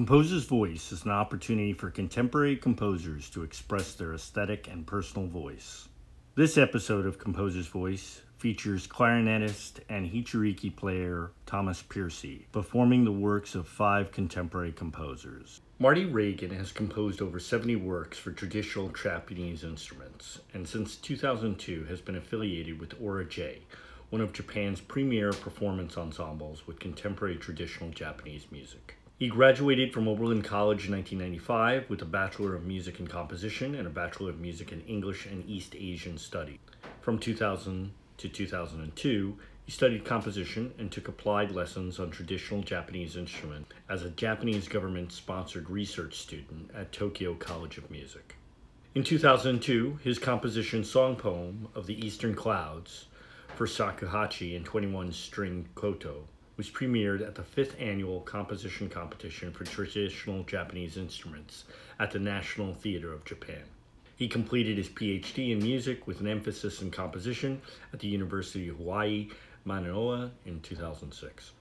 Composer's Voice is an opportunity for contemporary composers to express their aesthetic and personal voice. This episode of Composer's Voice features clarinetist and hichiriki player Thomas Piercy performing the works of five contemporary composers. Marty Regan has composed over 70 works for traditional Japanese instruments, and since 2002 has been affiliated with Aura J, one of Japan's premier performance ensembles with contemporary traditional Japanese music. He graduated from Oberlin College in 1995 with a Bachelor of Music in Composition and a Bachelor of Music in English and East Asian Study. From 2000 to 2002, he studied composition and took applied lessons on traditional Japanese instruments as a Japanese government sponsored research student at Tokyo College of Music. In 2002, his composition song poem of the Eastern Clouds for shakuhachi and 21 string koto was premiered at the 5th annual composition competition for traditional Japanese instruments at the National Theatre of Japan. He completed his PhD in music with an emphasis in composition at the University of Hawaii, Manoa in 2006.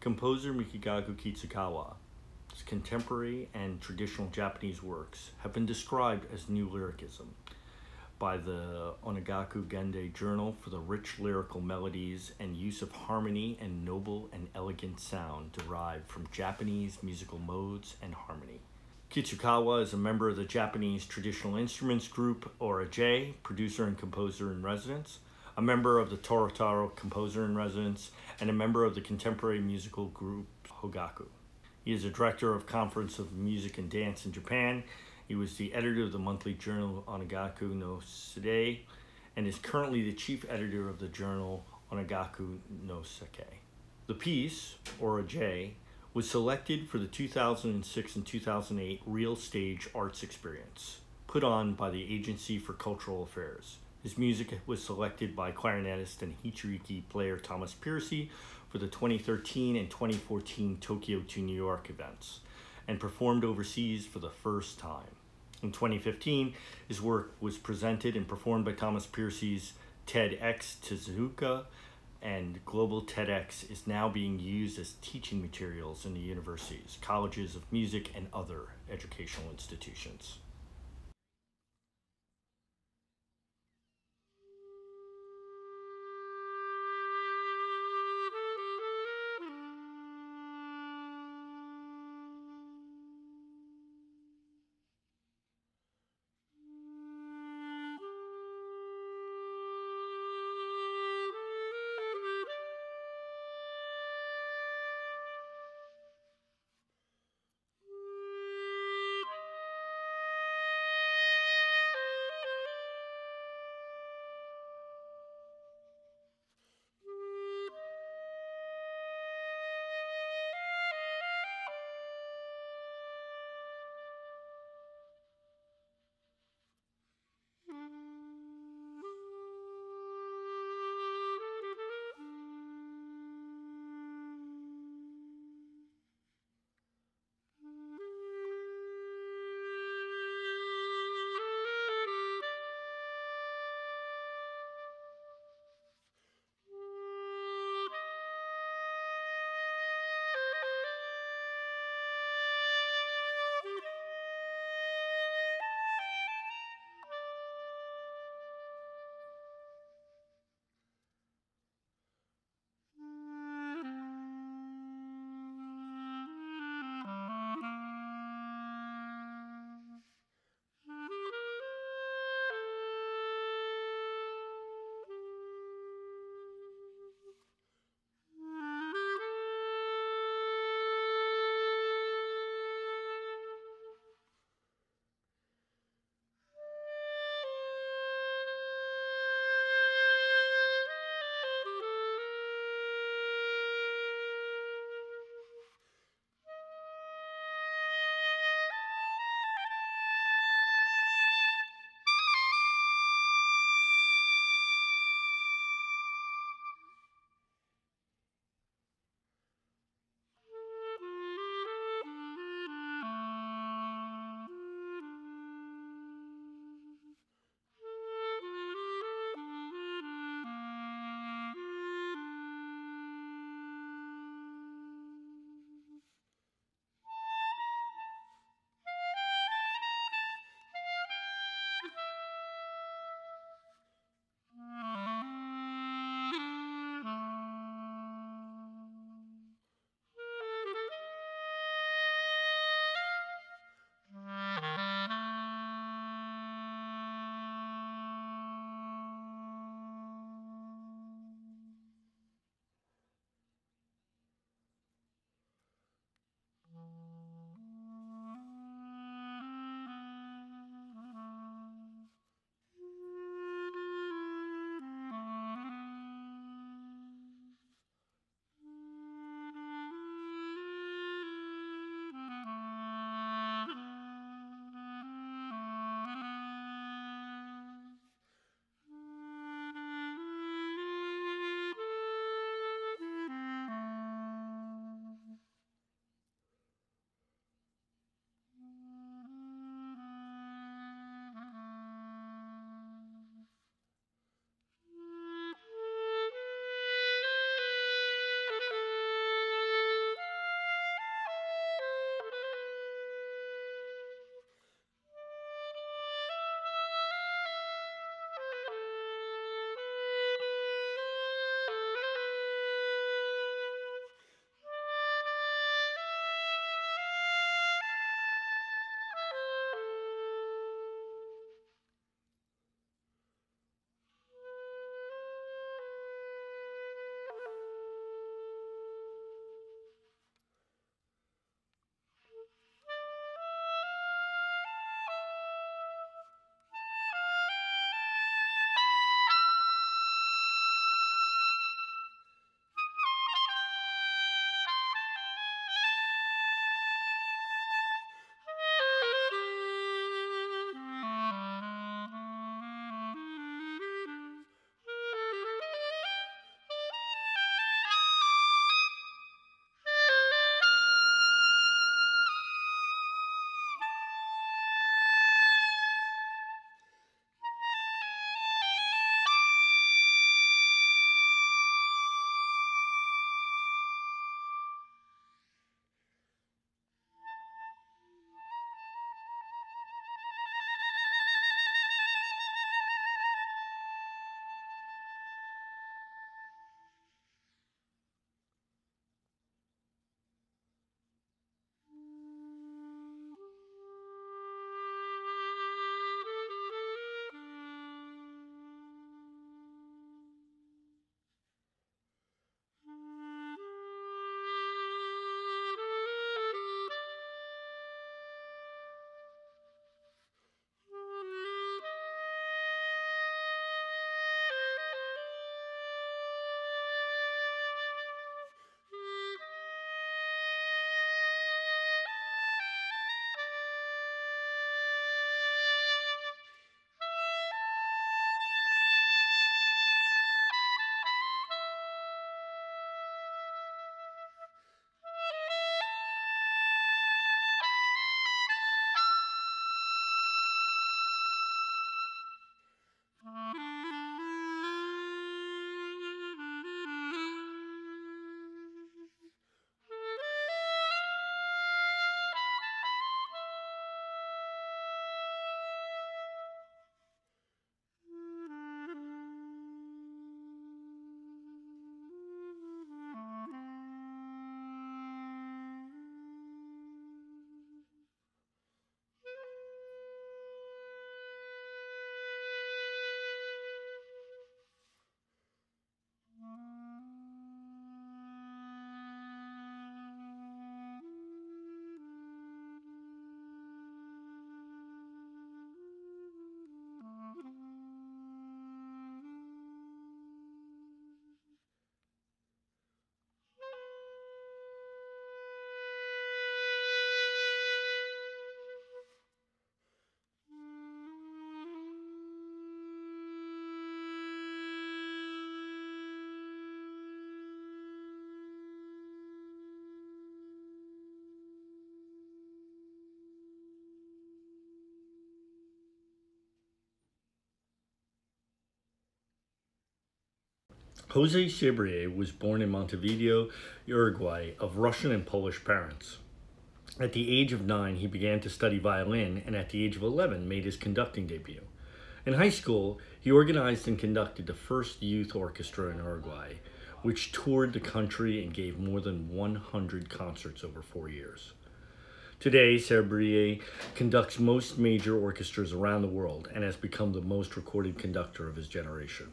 Composer Migaku Kitsukawa's contemporary and traditional Japanese works have been described as new lyricism by the Ongaku Gendai Journal for the rich lyrical melodies and use of harmony and noble and elegant sound derived from Japanese musical modes and harmony. Kitsukawa is a member of the Japanese Traditional Instruments Group, Aura J, producer and composer in residence, a member of the Torotaro Composer in Residence, and a member of the contemporary musical group Hogaku. He is a director of Conference of Music and Dance in Japan. He was the editor of the monthly journal Onagaku no Sade and is currently the chief editor of the journal Onagaku no Sekkei. The piece, Aura J, was selected for the 2006 and 2008 Real Stage Arts Experience, put on by the Agency for Cultural Affairs. His music was selected by clarinetist and hichiriki player Thomas Piercy for the 2013 and 2014 Tokyo to New York events and performed overseas for the first time. In 2015, his work was presented and performed by Thomas Piercy's TEDx Tezuka and Global TEDx is now being used as teaching materials in the universities, colleges of music, and other educational institutions. Jose Serebrier was born in Montevideo, Uruguay, of Russian and Polish parents. At the age of nine, he began to study violin, and at the age of 11, made his conducting debut. In high school, he organized and conducted the first youth orchestra in Uruguay, which toured the country and gave more than 100 concerts over four years. Today, Serebrier conducts most major orchestras around the world and has become the most recorded conductor of his generation.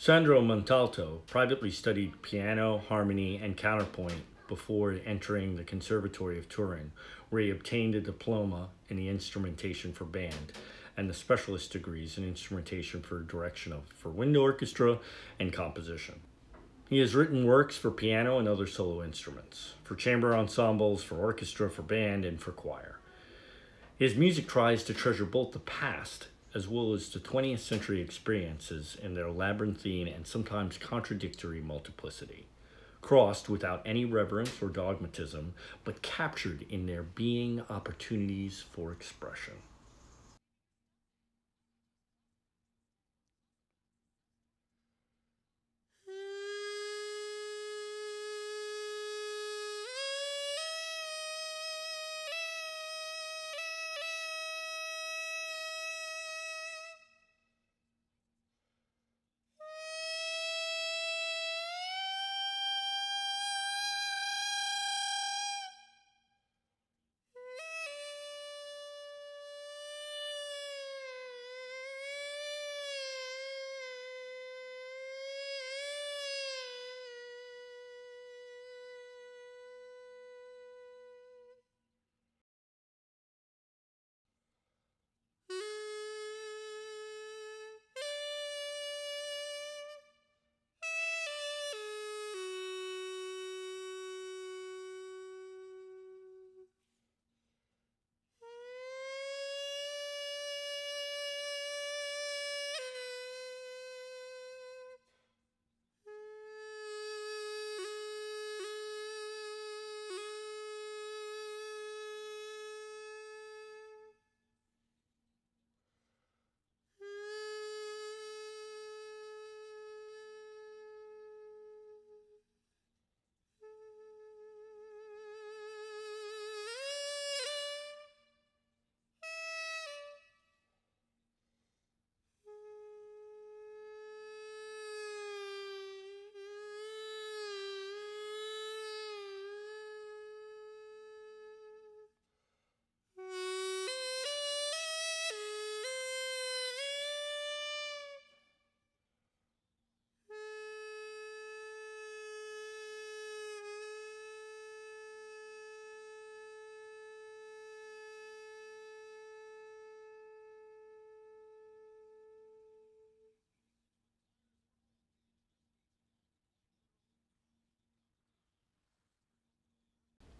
Sandro Montalto privately studied piano, harmony, and counterpoint before entering the Conservatory of Turin, where he obtained a diploma in the instrumentation for band and the specialist degrees in instrumentation for direction of for wind orchestra and composition. He has written works for piano and other solo instruments, for chamber ensembles, for orchestra, for band, and for choir. His music tries to treasure both the past as well as the 20th century experiences in their labyrinthine and sometimes contradictory multiplicity, crossed without any reverence or dogmatism, but captured in their being opportunities for expression.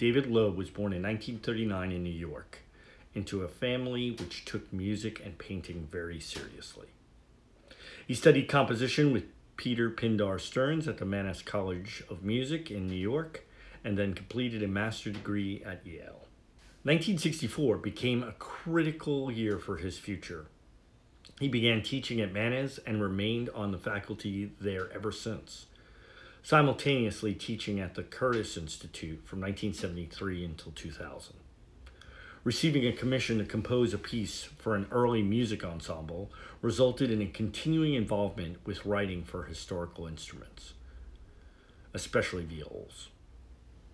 David Loeb was born in 1939 in New York into a family which took music and painting very seriously. He studied composition with Peter Pindar Stearns at the Mannes College of Music in New York and then completed a master's degree at Yale. 1964 became a critical year for his future. He began teaching at Mannes and remained on the faculty there ever since simultaneously teaching at the Curtis Institute from 1973 until 2000. Receiving a commission to compose a piece for an early music ensemble resulted in a continuing involvement with writing for historical instruments, especially viols.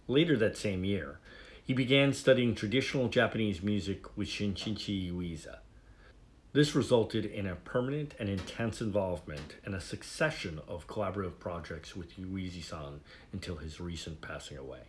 Later that same year, he began studying traditional Japanese music with Shinichi Ueda. This resulted in a permanent and intense involvement and a succession of collaborative projects with Ueda san until his recent passing away.